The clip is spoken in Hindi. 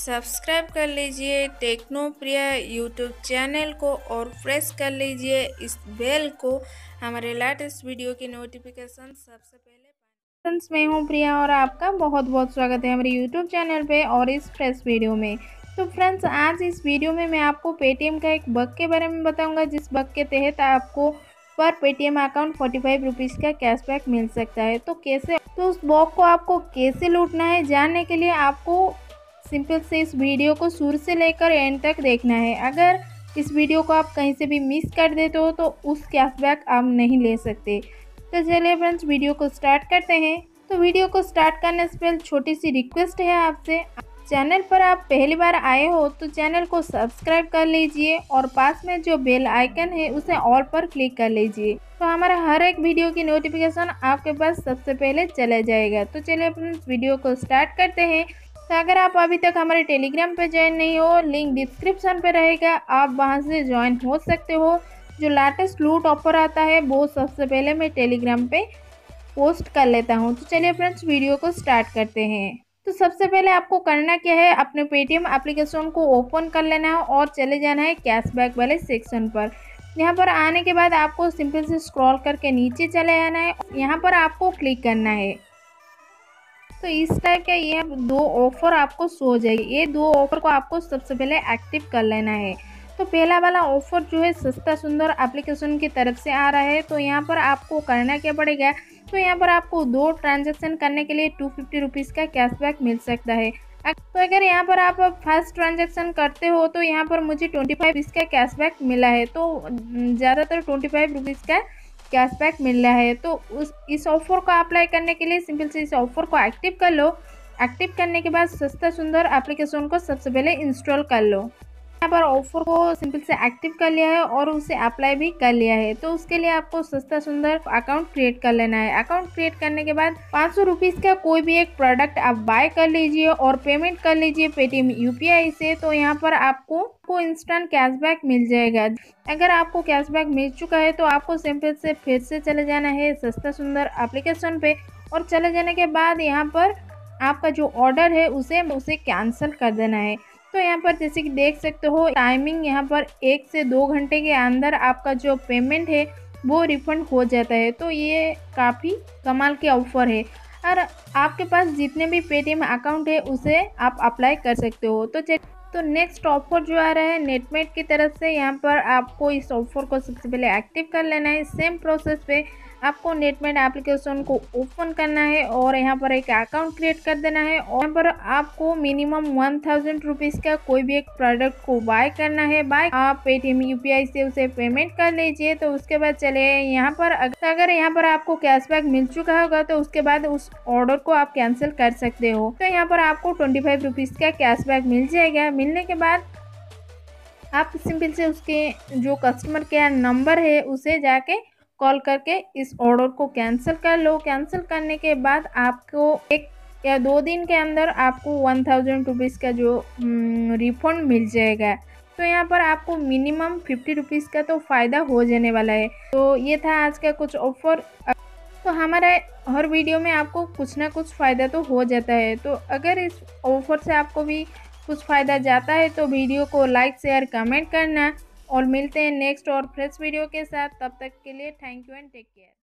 सब्सक्राइब कर लीजिए टेक्नो प्रिया यूट्यूब चैनल को और प्रेस कर लीजिए इस बेल को। हमारे लेटेस्ट वीडियो की नोटिफिकेशन सबसे पहले फ्रेंड्स मैं हूँ प्रिया और आपका बहुत बहुत स्वागत है हमारे यूट्यूब चैनल पे और इस फ्रेश वीडियो में। तो फ्रेंड्स आज इस वीडियो में मैं आपको पेटीएम का एक बग के बारे में बताऊँगा। जिस बग के तहत आपको पर Paytm account forty five rupees का कैशबैक मिल सकता है। तो कैसे तो उस बॉक को आपको कैसे लूटना है, जानने के लिए आपको सिंपल से इस वीडियो को शुरू से लेकर एंड तक देखना है। अगर इस वीडियो को आप कहीं से भी मिस कर देते हो तो उस कैशबैक आप नहीं ले सकते। तो चलिए फ्रेंड्स वीडियो को स्टार्ट करते हैं। तो वीडियो को स्टार्ट करने से पहले छोटी सी रिक्वेस्ट है आपसे। चैनल पर आप पहली बार आए हो तो चैनल को सब्सक्राइब कर लीजिए और पास में जो बेल आइकन है, उसे ऑल पर क्लिक कर लीजिए। तो हमारा हर एक वीडियो की नोटिफिकेशन आपके पास सबसे पहले चला जाएगा। तो चलिए फ्रेंड्स वीडियो को स्टार्ट करते हैं। तो अगर आप अभी तक हमारे टेलीग्राम पे ज्वाइन नहीं हो लिंक डिस्क्रिप्शन पे रहेगा। आप वहाँ से ज्वाइन हो सकते हो। जो लेटेस्ट लूट ऑफ़र आता है, वो सबसे पहले मैं टेलीग्राम पे पोस्ट कर लेता हूँ। तो चलिए फ्रेंड्स वीडियो को स्टार्ट करते हैं। तो सबसे पहले आपको करना क्या है, अपने पेटीएम एप्लीकेशन को ओपन कर लेना है और चले जाना है कैशबैक वाले सेक्शन पर। यहाँ पर आने के बाद आपको सिंपल से स्क्रॉल करके नीचे चले आना है। यहाँ पर आपको क्लिक करना है। तो इस टाइप का ये दो ऑफ़र आपको शो हो जाएगी। ये दो ऑफ़र को आपको सबसे पहले एक्टिव कर लेना है। तो पहला वाला ऑफ़र जो है सस्ता सुंदर एप्लीकेशन की तरफ़ से आ रहा है। तो यहाँ पर आपको करना क्या पड़ेगा? तो यहाँ पर आपको दो ट्रांजेक्शन करने के लिए टू फिफ्टी रुपीज़ का कैशबैक मिल सकता है। तो अगर यहाँ पर आप फ़र्स्ट ट्रांजेक्शन करते हो तो यहाँ पर मुझे ट्वेंटी फाइव इसका कैशबैक मिला है। तो ज़्यादातर ट्वेंटी फाइव रुपीज़ का कैशबैक मिल रहा है तो उस, इस ऑफ़र को अप्लाई करने के लिए सिंपल से इस ऑफ़र को एक्टिव कर लो। एक्टिव करने के बाद सस्ता सुंदर एप्लीकेशन को सबसे पहले इंस्टॉल कर लो। यहाँ पर ऑफ़र को सिंपल से एक्टिव कर लिया है और उसे अप्लाई भी कर लिया है। तो उसके लिए आपको सस्ता सुंदर अकाउंट क्रिएट कर लेना है। अकाउंट क्रिएट करने के बाद पाँच सौ का कोई भी एक प्रोडक्ट आप बाय कर लीजिए और पेमेंट कर लीजिए पेटीएम यूपीआई से तो यहाँ पर आपको को इंस्टेंट कैशबैक मिल जाएगा। अगर आपको कैशबैक मिल चुका है तो आपको सिंपल से फिर से चले जाना है सस्ता सुंदर एप्लीकेशन पे और चले जाने के बाद यहाँ पर आपका जो ऑर्डर है, उसे उसे कैंसिल कर देना है। तो यहाँ पर जैसे कि देख सकते हो टाइमिंग यहाँ पर एक से दो घंटे के अंदर आपका जो पेमेंट है, वो रिफंड हो जाता है। तो ये काफ़ी कमाल के ऑफ़र है। और आपके पास जितने भी पेटीएम अकाउंट है, उसे आप अप्लाई कर सकते हो। तो तो नेक्स्ट ऑफ़र जो आ रहा है नेटमेट की तरफ़ से यहाँ पर आपको इस ऑफ़र को सबसे पहले एक्टिव कर लेना है। सेम प्रोसेस पे आपको नेटमेट एप्लीकेशन को ओपन करना है और यहाँ पर एक अकाउंट क्रिएट कर देना है और यहाँ पर आपको मिनिमम वन थाउज़ेंड रुपीज़ का कोई भी एक प्रोडक्ट को बाय करना है। बाय आप पेटीएम यूपीआई से उसे पेमेंट कर लीजिए तो उसके बाद चले यहाँ पर अगर यहाँ पर आपको कैशबैक मिल चुका होगा तो उसके बाद उस ऑर्डर को आप कैंसिल कर सकते हो। तो यहाँ पर आपको ट्वेंटी फाइव रुपीज़ का कैशबैक मिल जाएगा। मिलने के बाद आप सिंपल से उसके जो कस्टमर केयर नंबर है उसे जाके कॉल करके इस ऑर्डर को कैंसिल कर लो। कैंसिल करने के बाद आपको एक या दो दिन के अंदर आपको वन थाउज़ेंड रुपीज़ का जो रिफंड हम्म, मिल जाएगा। तो यहाँ पर आपको मिनिमम फिफ्टी रुपीज़ का तो फ़ायदा हो जाने वाला है। तो ये था आज का कुछ ऑफ़र तो हमारे हर वीडियो में आपको कुछ ना कुछ फ़ायदा तो हो जाता है। तो अगर इस ऑफ़र से आपको भी कुछ फ़ायदा जाता है तो वीडियो को लाइक शेयर कमेंट करना। और मिलते हैं नेक्स्ट और फ्रेश वीडियो के साथ। तब तक के लिए thank you and take care